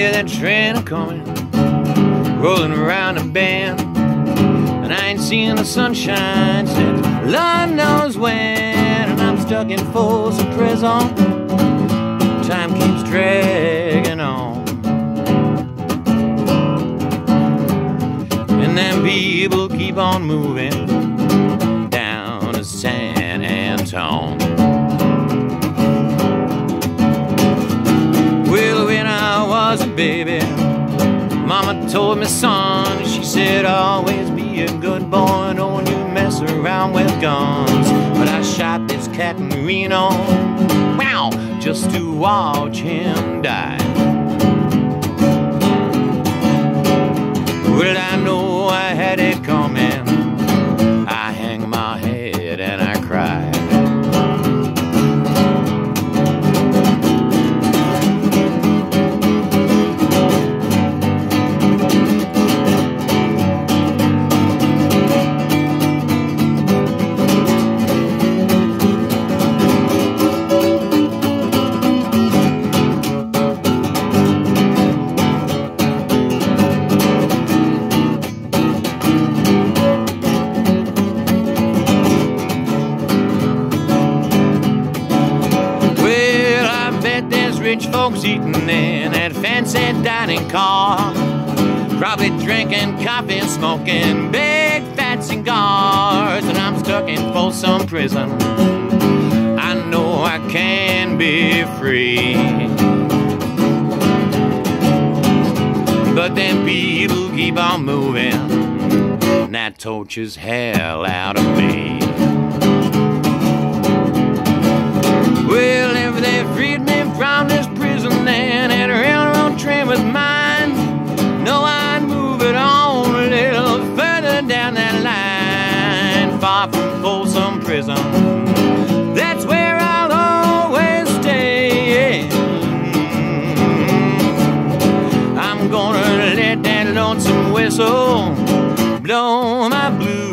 that train a coming, rolling around a bend. And I ain't seen the sunshine since Lord knows when. And I'm stuck in Folsom Prison. Time keeps dragging on. And then people keep on moving down to San Antone. Was a baby, Mama told me, son, she said, always be a good boy, don't you mess around with guns. But I shot this cat in Reno, wow, just to watch him die. Rich folks eating in that fancy dining car. Probably drinking coffee smoking big fat cigars. And I'm stuck in Folsom Prison. I know I can be free. But them people keep on moving. And that tortures hell out of me. Prison. That's where I'll always stay. I'm gonna let that lonesome whistle blow my blues